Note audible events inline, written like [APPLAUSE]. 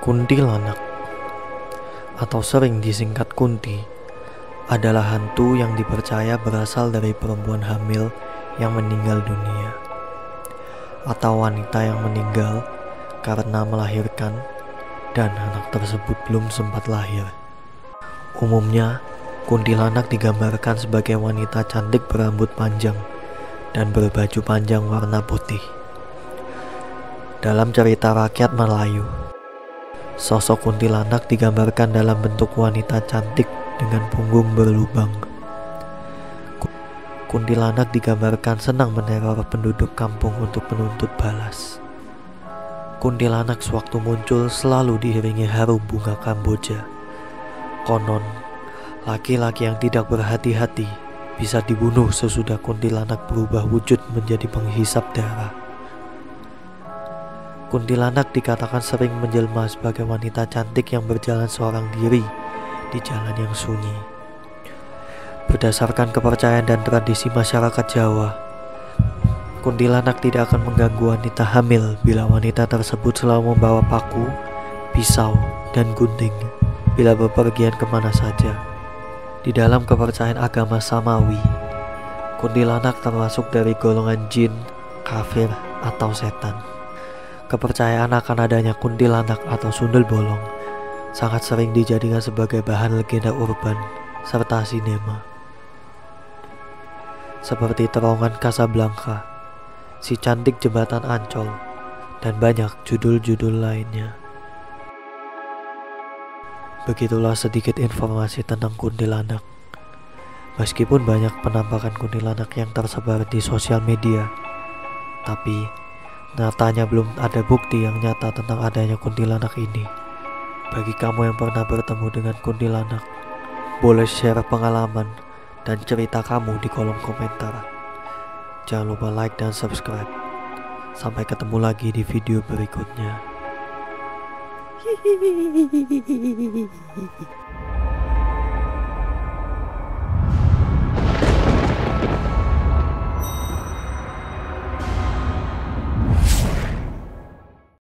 Kuntilanak atau sering disingkat Kunti adalah hantu yang dipercaya berasal dari perempuan hamil yang meninggal dunia atau wanita yang meninggal karena melahirkan dan anak tersebut belum sempat lahir. Umumnya, kuntilanak digambarkan sebagai wanita cantik berambut panjang dan berbaju panjang warna putih. Dalam cerita rakyat Melayu, sosok kuntilanak digambarkan dalam bentuk wanita cantik dengan punggung berlubang. Kuntilanak digambarkan senang meneror penduduk kampung untuk menuntut balas. Kuntilanak sewaktu muncul selalu diiringi harum bunga Kamboja. Konon, laki-laki yang tidak berhati-hati bisa dibunuh sesudah kuntilanak berubah wujud menjadi penghisap darah. Kuntilanak dikatakan sering menjelma sebagai wanita cantik yang berjalan seorang diri di jalan yang sunyi. Berdasarkan kepercayaan dan tradisi masyarakat Jawa, kuntilanak tidak akan mengganggu wanita hamil bila wanita tersebut selalu membawa paku, pisau, dan gunting bila bepergian ke mana saja. Di dalam kepercayaan agama Samawi, kuntilanak termasuk dari golongan jin, kafir, atau setan. Kepercayaan akan adanya kuntilanak atau sundel bolong sangat sering dijadikan sebagai bahan legenda urban serta sinema. Seperti terowongan Casablanca, si cantik jembatan Ancol, dan banyak judul-judul lainnya. Begitulah sedikit informasi tentang kuntilanak. Meskipun banyak penampakan kuntilanak yang tersebar di sosial media, tapi Nyatanya belum ada bukti yang nyata tentang adanya kuntilanak ini. Bagi kamu yang pernah bertemu dengan kuntilanak, boleh share pengalaman dan cerita kamu di kolom komentar. Jangan lupa like dan subscribe. Sampai ketemu lagi di video berikutnya. Hihihi. [LAUGHS]